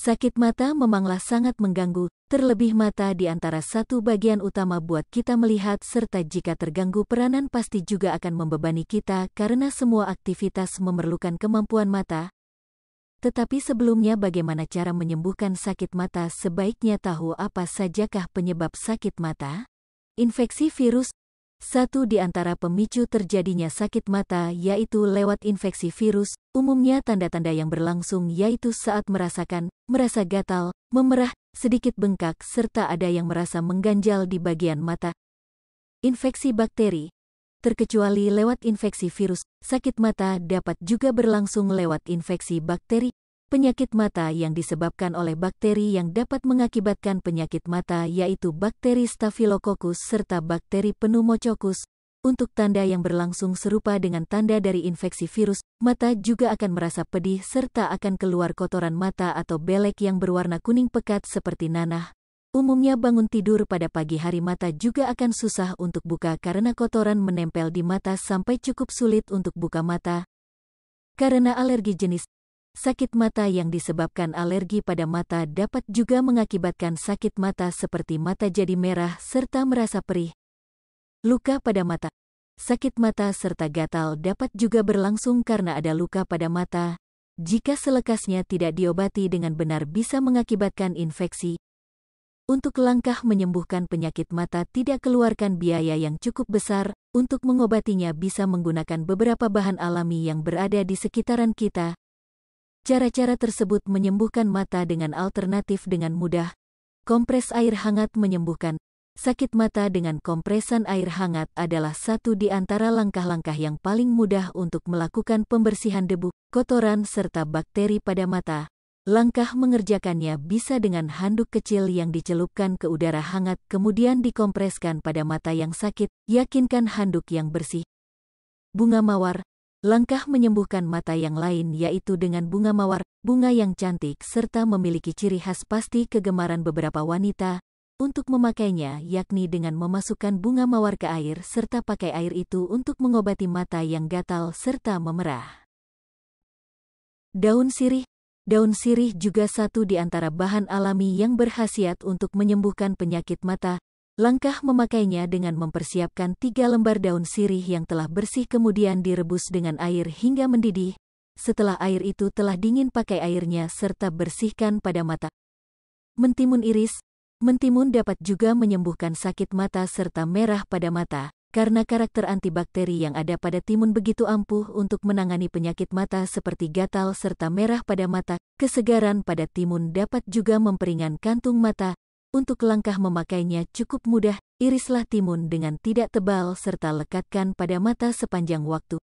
Sakit mata memanglah sangat mengganggu, terlebih mata di antara satu bagian utama buat kita melihat serta jika terganggu peranan pasti juga akan membebani kita karena semua aktivitas memerlukan kemampuan mata. Tetapi sebelumnya bagaimana cara menyembuhkan sakit mata sebaiknya tahu apa sajakah penyebab sakit mata? Infeksi virus satu di antara pemicu terjadinya sakit mata yaitu lewat infeksi virus, umumnya tanda-tanda yang berlangsung yaitu saat merasakan, merasa gatal, memerah, sedikit bengkak serta ada yang merasa mengganjal di bagian mata. Infeksi bakteri Terkecuali lewat infeksi virus, sakit mata dapat juga berlangsung lewat infeksi bakteri, Penyakit mata yang disebabkan oleh bakteri yang dapat mengakibatkan penyakit mata yaitu bakteri Staphylococcus serta bakteri pneumococcus. Untuk tanda yang berlangsung serupa dengan tanda dari infeksi virus, mata juga akan merasa pedih serta akan keluar kotoran mata atau belek yang berwarna kuning pekat seperti nanah. Umumnya bangun tidur pada pagi hari mata juga akan susah untuk buka karena kotoran menempel di mata sampai cukup sulit untuk buka mata. Karena alergi jenis Sakit mata yang disebabkan alergi pada mata dapat juga mengakibatkan sakit mata seperti mata jadi merah serta merasa perih. Luka pada mata Sakit mata serta gatal dapat juga berlangsung karena ada luka pada mata. Jika selekasnya tidak diobati dengan benar bisa mengakibatkan infeksi. Untuk langkah menyembuhkan penyakit mata tidak keluarkan biaya yang cukup besar, untuk mengobatinya bisa menggunakan beberapa bahan alami yang berada di sekitaran kita, Cara-cara tersebut menyembuhkan mata dengan alternatif dengan mudah. Kompres air hangat menyembuhkan. Sakit mata dengan kompresan air hangat adalah satu di antara langkah-langkah yang paling mudah untuk melakukan pembersihan debu, kotoran, serta bakteri pada mata. Langkah mengerjakannya bisa dengan handuk kecil yang dicelupkan ke udara hangat kemudian dikompreskan pada mata yang sakit, yakinkan handuk yang bersih. Bunga mawar, Langkah menyembuhkan mata yang lain yaitu dengan bunga mawar, bunga yang cantik serta memiliki ciri khas pasti kegemaran beberapa wanita untuk memakainya yakni dengan memasukkan bunga mawar ke air serta pakai air itu untuk mengobati mata yang gatal serta memerah. Daun sirih Daun sirih juga satu di antara bahan alami yang berhasiat untuk menyembuhkan penyakit mata, Langkah memakainya dengan mempersiapkan tiga lembar daun sirih yang telah bersih kemudian direbus dengan air hingga mendidih. Setelah air itu telah dingin pakai airnya serta bersihkan pada mata. Mentimun iris Mentimun dapat juga menyembuhkan sakit mata serta merah pada mata, karena karakter antibakteri yang ada pada timun begitu ampuh untuk menangani penyakit mata seperti gatal serta merah pada mata. Kesegaran pada timun dapat juga memperingan kantung mata, untuk langkah memakainya cukup mudah, irislah timun dengan tidak tebal serta lekatkan pada mata sepanjang waktu.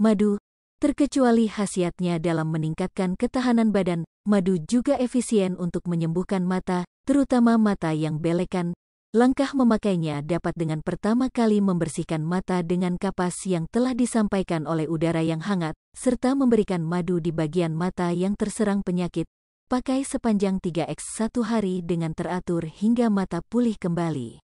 Madu, terkecuali khasiatnya dalam meningkatkan ketahanan badan, madu juga efisien untuk menyembuhkan mata, terutama mata yang belekan. Langkah memakainya dapat dengan pertama kali membersihkan mata dengan kapas yang telah disampaikan oleh udara yang hangat, serta memberikan madu di bagian mata yang terserang penyakit, Pakai sepanjang 3x satu hari dengan teratur hingga mata pulih kembali.